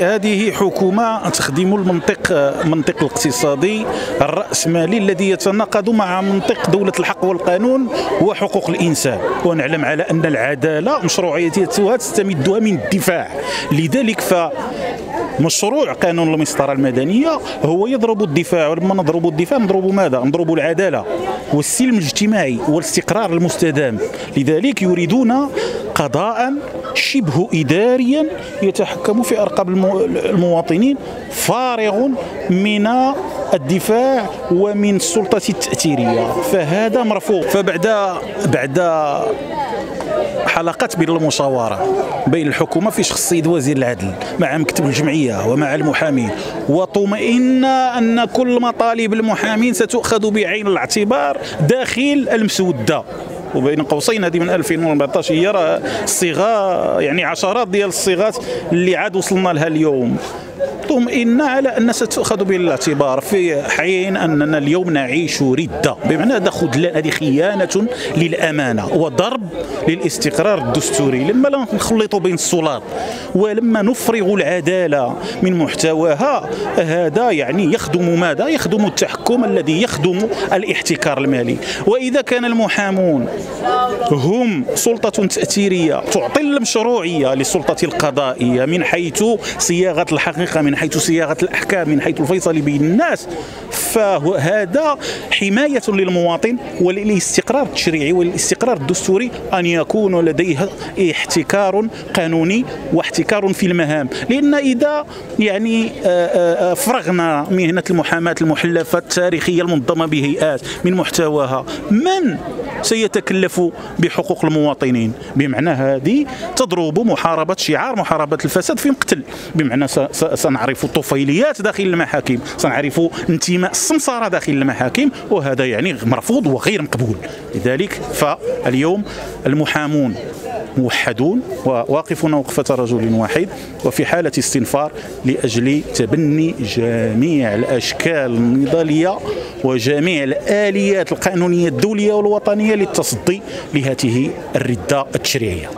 هذه حكومة تخدم المنطق منطق الاقتصادي الرأسمالي الذي يتناقض مع منطق دولة الحق والقانون وحقوق الإنسان. ونعلم على أن العدالة مشروعيتها تستمدها من الدفاع. لذلك ف مشروع قانون المسطرة المدنية هو يضرب الدفاع. ولما نضرب الدفاع نضرب ماذا؟ نضرب العدالة والسلم الاجتماعي والاستقرار المستدام. لذلك يريدون قضاء شبه إداريا يتحكم في أرقام المواطنين فارغ من الدفاع ومن السلطة التأثيرية. فهذا مرفوض. فبعد بعد حلقات بين المشاورة بين الحكومة في شخص السيد وزير العدل مع مكتب الجمعية ومع المحامين وطمئن أن كل مطالب المحامين ستؤخذ بعين الاعتبار داخل المسودة. وبين قوسين هذه من 2014 هي الصيغه يعني عشرات ديال الصيغات اللي عاد وصلنا لها اليوم. طمئن على أن ستؤخذ بعين الاعتبار في حين أننا اليوم نعيش ردة. بمعنى هذا خذلان هذه خيانة للأمانة وضرب للاستقرار الدستوري. لما لا نخلط بين السلطات ولما نفرغ العدالة من محتواها هذا يعني يخدم ماذا؟ يخدم التحكم الذي يخدم الاحتكار المالي. وإذا كان المحامون هم سلطة تأثيرية تعطي المشروعية للسلطة القضائية من حيث صياغة الحقيقة من حيث صياغة الأحكام من حيث الفيصل بين الناس. فهذا حماية للمواطن وللاستقرار التشريعي والاستقرار الدستوري أن يكون لديه احتكار قانوني واحتكار في المهام. لأن إذا يعني آه، آه، آه، فرغنا مهنة المحاماة المحلفة التاريخية المنظمة بهيئات من محتواها من سيتكلف بحقوق المواطنين؟ بمعنى هذه تضرب محاربة شعار محاربة الفساد في مقتل. بمعنى سنعرف الطفيليات داخل المحاكم سنعرف انتماء السمساره داخل المحاكم وهذا يعني مرفوض وغير مقبول. لذلك فاليوم المحامون موحدون وواقفون وقفة رجل واحد وفي حالة استنفار لأجل تبني جميع الأشكال النضالية وجميع الآليات القانونية الدولية والوطنية للتصدي لهذه الردة التشريعية.